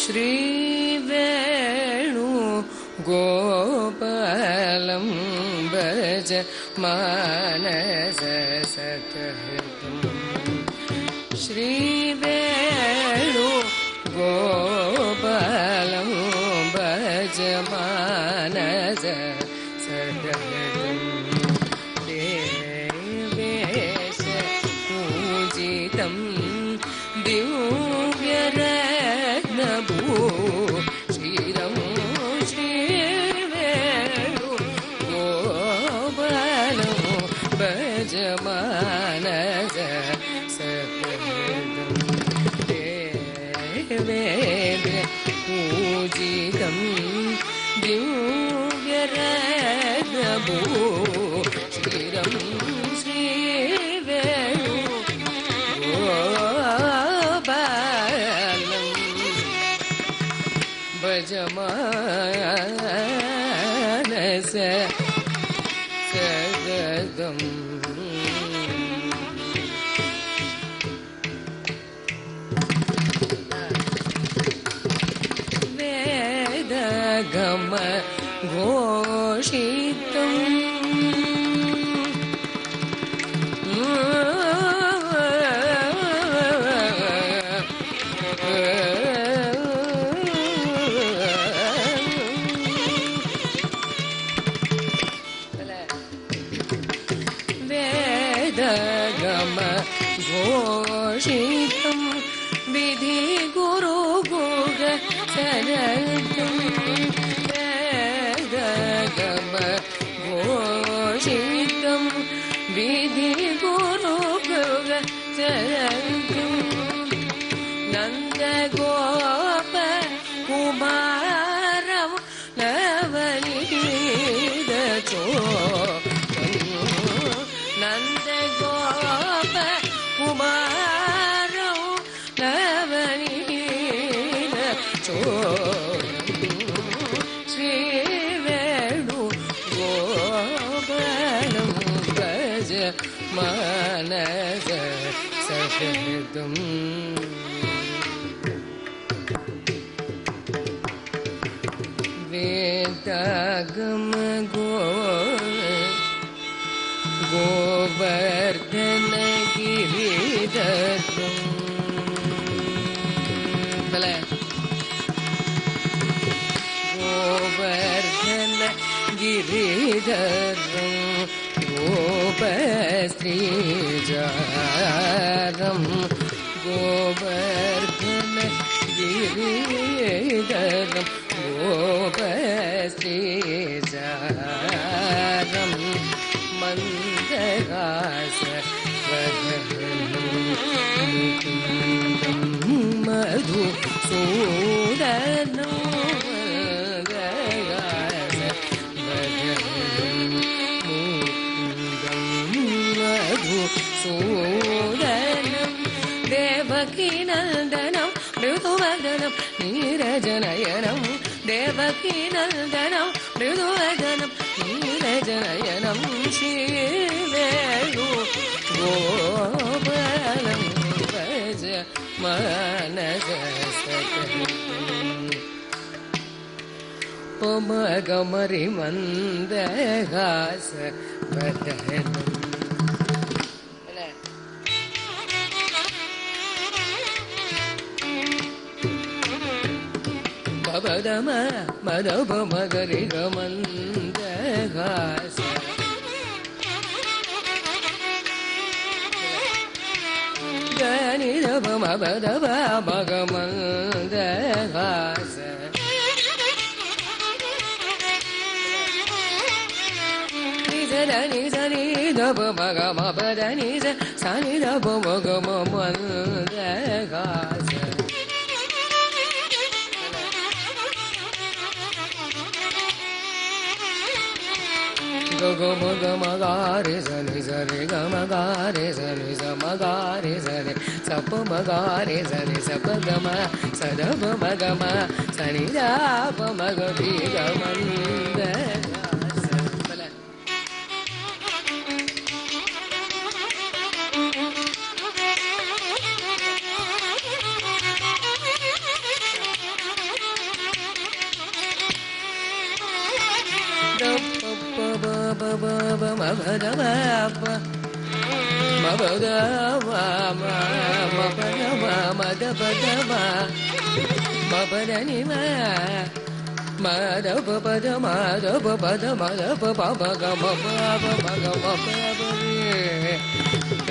ശ്രീ भज मानस सतहृदम्। श्रीवेणु गोपालं പ്രഭു സ്ഥിരം ശ്രീവേണു ഭജമാനസ സഗതം. വേദഗമ वेदगम घोषितं विधि गुरु गुग सनतं वेदगम घोषितं विधि गुरु गुग सनतं मानस सहृदम् वेदागम गो गोवर्धन गिरिधरम् गोपस्त्रीजारम् गोवर्धन गिरिधरम् गोपस्त्रीजारम् मन्दहास मधु सूदनो नीरजनयनं देवकीनन्दनं मृदुवदनं नीरजनयनं श्रीवेणु गोपालं भज मानस पमगमरि मन्दहास वदनम् ಕದಮ ಮದಪ ಮಗರಿ ಗಮಂದ ಹಾಸ ಗನಿದ ಬಮ ಬದಬ ಮಗಮಂದ ಹಾಸ ನಿಜದ ನಿಜ ನಿದ ಮಗ ಮದ ನಿಜ ಸನಿದ ಮಗ ಮಂದ ಹಾಸ gu ma ga ma ga re sa ni sa re ga ma ga re sa ni sa ma ga re sa ni sa pa ma ga re sa ni sa pa ga ma sa da pa ma ga ma sa ni da pa ma ga pi ga ma ni bơ mở bơ đỡ bơ bơ mở bơ đỡ mà mà mà bơ đỡ mà mà đỡ bơ đỡ mà mà bơ đỡ nhỉ mà mà đỡ bơ bơ đỡ mà đỡ bơ bơ đỡ mà đỡ bơ bơ bơ gà mà bơ bơ mà gà mà bơ bơ rì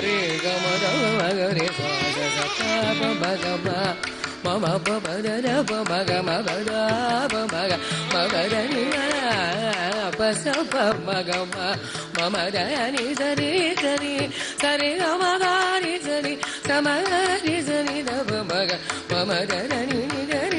rì gà mà đỡ mà gà rì sa sa sa bơ bơ gà mà ma ma ba ba da da ba ma ga ma ba da ba ma ga ma ga da ni ma pa sa ba ma ga ma ma ma da ya ni sa ni sa ni sa ni ga ma ga ni sa ni sa ma ga ni sa ni da ba ma ga ma ma da da ni ni da ni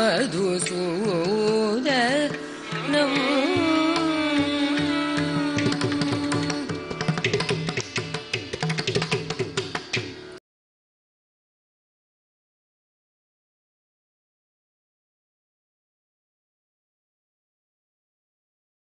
ಮಧುಸೂ